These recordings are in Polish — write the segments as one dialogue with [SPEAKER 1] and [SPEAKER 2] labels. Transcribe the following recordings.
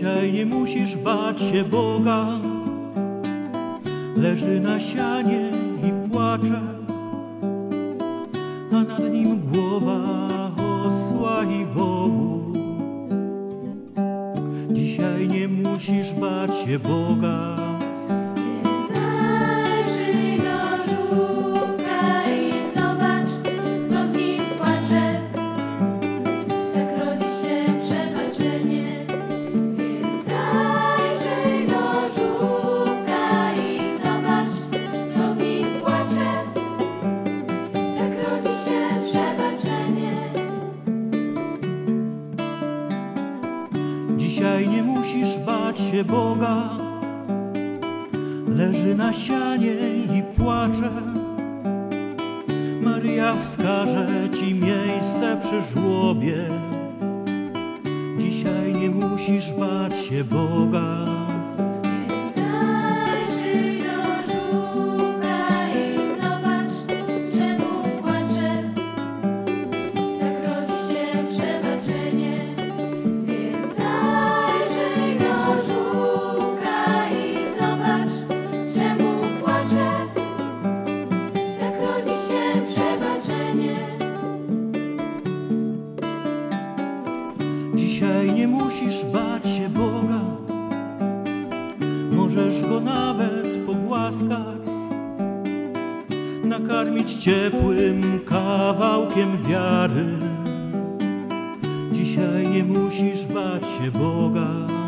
[SPEAKER 1] Dzisiaj nie musisz bać się Boga. Leży na sianie i płacze, a nad nim głowa osła i wołu. Dzisiaj nie musisz bać się Boga. Bać się Boga. Leży na sianie i płacze. Maria wskaże ci miejsce przy żłobie. Dzisiaj nie musisz bać się Boga. Musisz bać się Boga. Możesz go nawet pogłaskać, nakarmić ciepłym kawałkiem wiary. Dzisiaj nie musisz bać się Boga.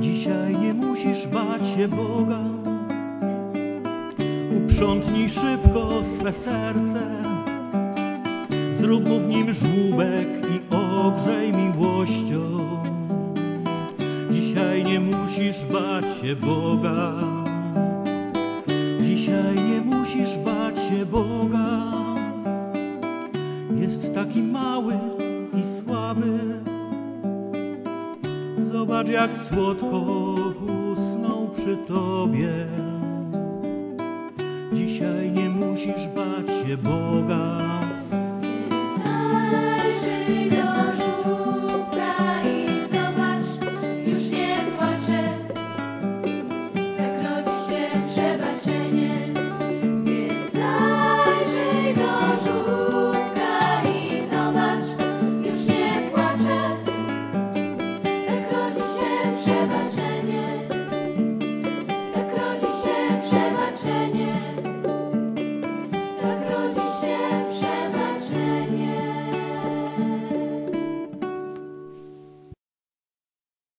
[SPEAKER 1] Dzisiaj nie musisz bać się Boga. Uprzątnij szybko swe serce, zrób mu w nim żłóbek i ogrzej miłością. Dzisiaj nie musisz bać się Boga. Dzisiaj nie musisz bać się Boga. Zobacz, jak słodko usnął przy tobie. Dzisiaj nie musisz bać się Boga.